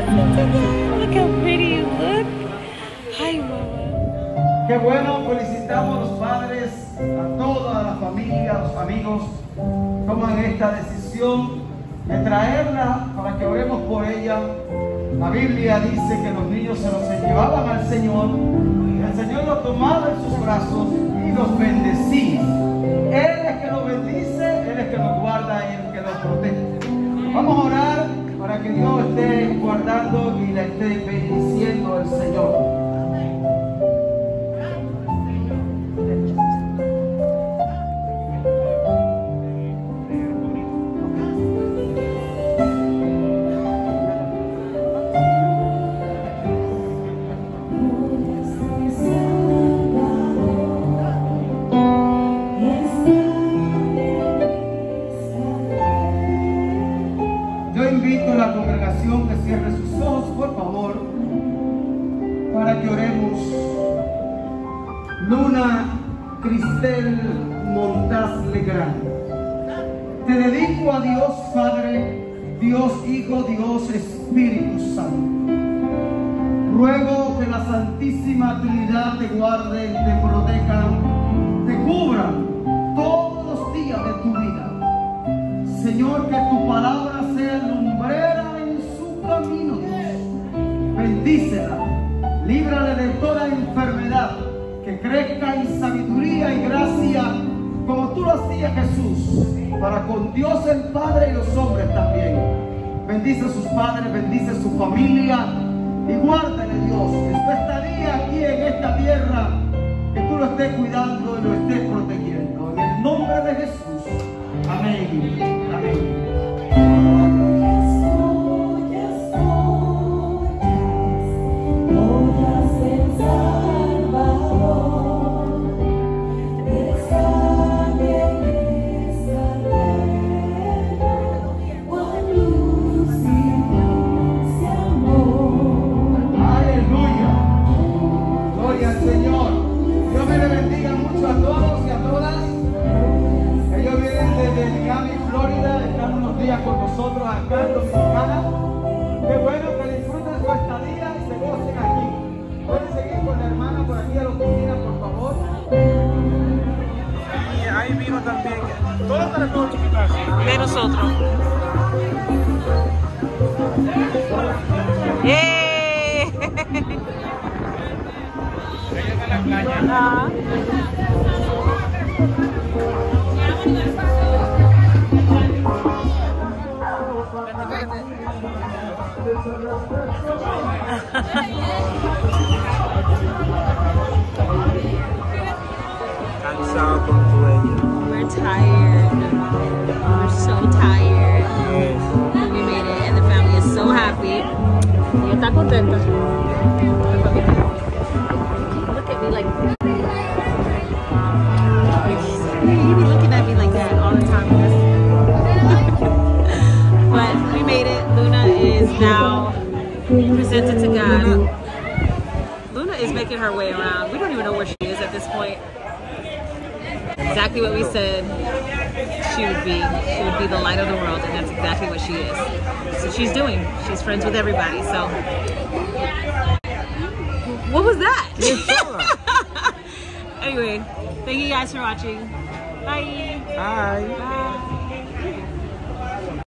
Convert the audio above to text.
Look how pretty you look. Hi, mama. Qué bueno, felicitamos a los padres, a toda la familia, a los amigos, toman esta decisión de traerla para que oremos por ella. La Biblia dice que los niños se los llevaban al Señor, el Señor los tomaba en sus brazos y los bendecía. Él es que los bendice, Él es que los guarda y el que los protege. Vamos a orar para que Dios esté guardando y la esté bendiciendo el Señor. Congregación que cierre sus ojos, por favor, para que oremos. Luna Cristel Montaz Legrand. Te dedico a Dios Padre, Dios Hijo, Dios Espíritu Santo. Ruego que la Santísima Trinidad te guarde, te proteja, te cubra todos los días de tu vida. Señor, que tu palabra sea Bendícela, líbrale de toda enfermedad, que crezca en sabiduría y gracia, como tú lo hacías, Jesús, para con Dios el Padre y los hombres también. Bendice a sus padres, bendice a su familia y guárdale, Dios, en su estadía aquí en esta tierra, que tú lo estés cuidando con nosotros acá en Dominicana. Qué bueno que disfruten su estadía y se gocen aquí. Pueden seguir con la hermana por aquí a la oficina, por favor. Y ahí vino también. Todos chiquitas. De nosotros. ¡Eh! Ella está en la playa. Ajá. We're tired. We're so tired. We made it and the family is so happy. Y está contenta. Look at me like made it. Luna is now presented to God. Luna is making her way around. We don't even know where she is at this point. Exactly what we said she would be. She would be the light of the world, and that's exactly what she is. So she's doing. She's friends with everybody. So, what was that? anyway, thank you guys for watching. Bye. Hi. Bye.